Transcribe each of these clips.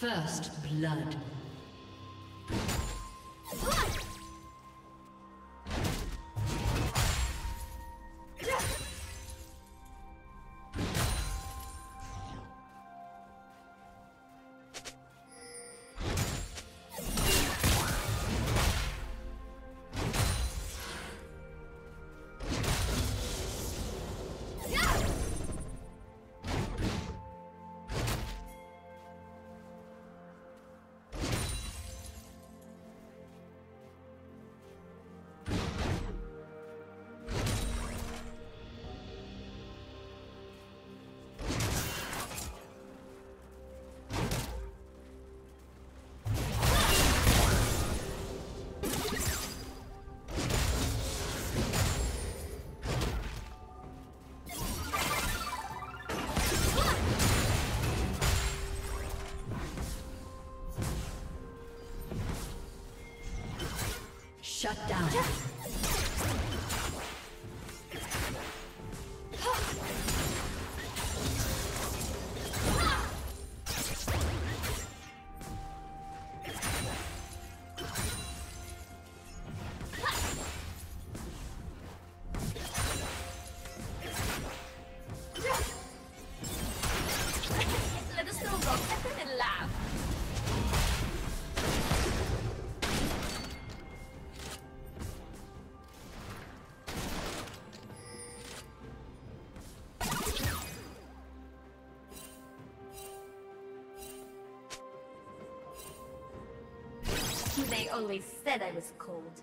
First blood. Shut down. They only said I was cold.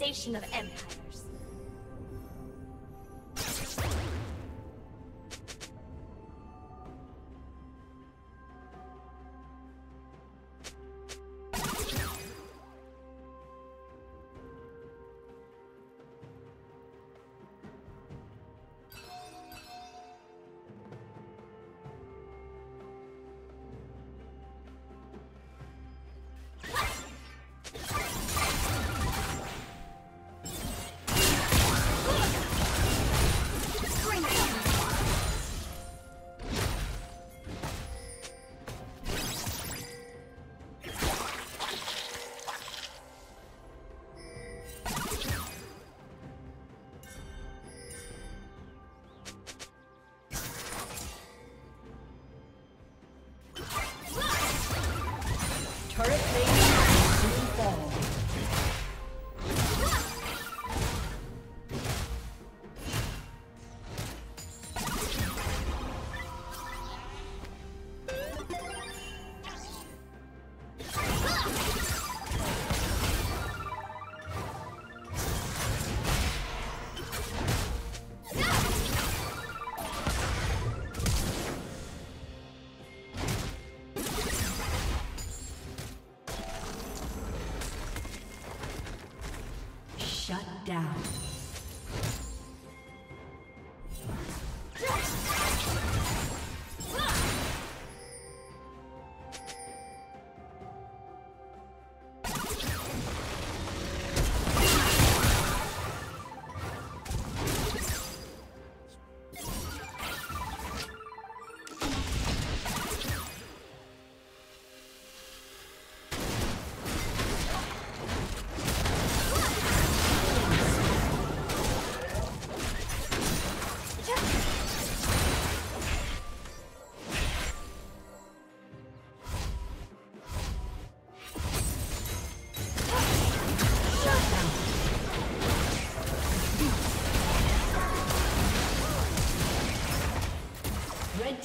Foundation of empires.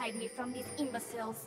Hide me from these imbeciles.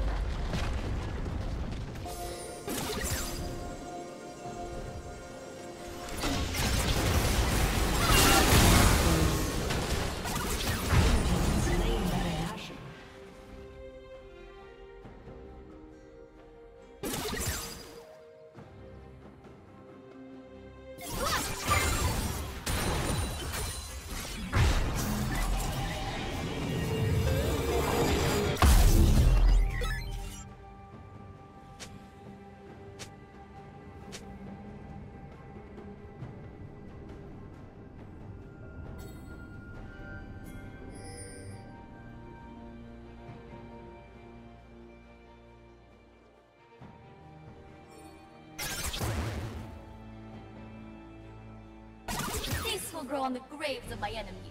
Grow on the graves of my enemies.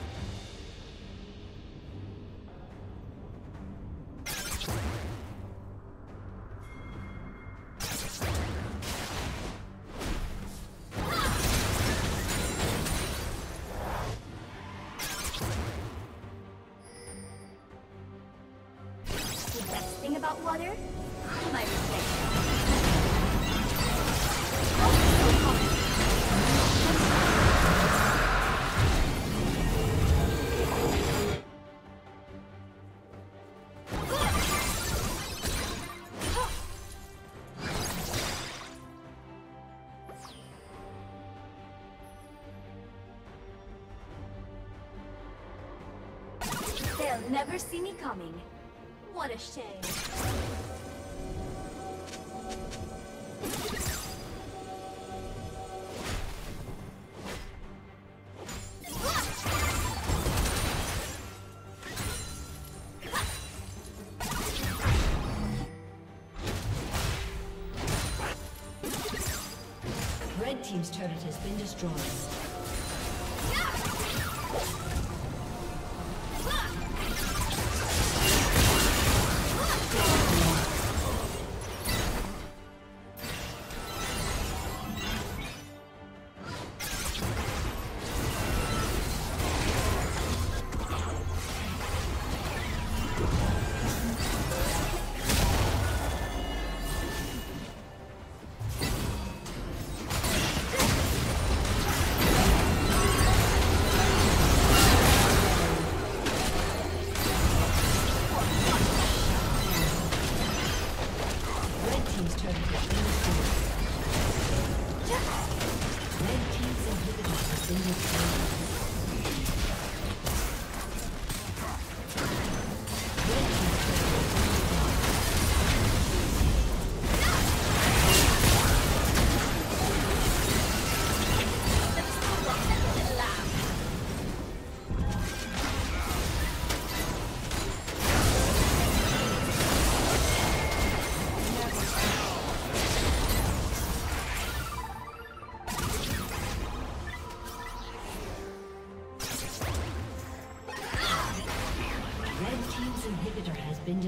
They'll never see me coming. What a shame. Red Team's turret has been destroyed.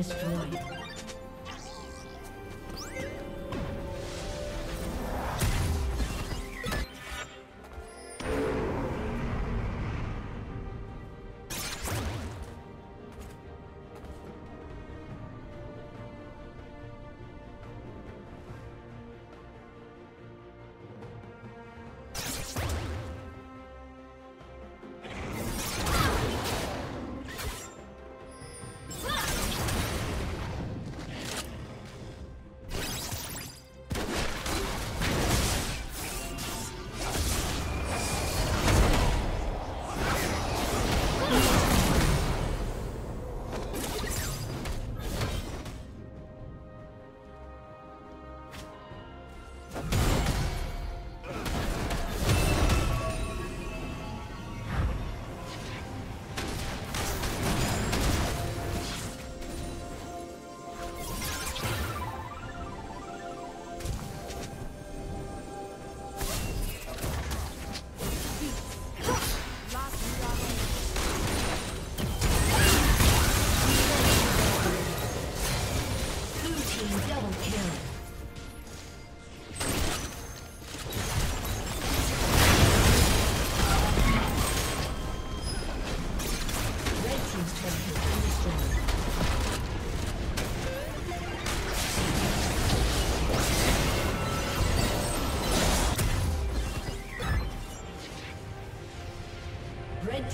Destroyed.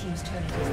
Team's turret destroyed.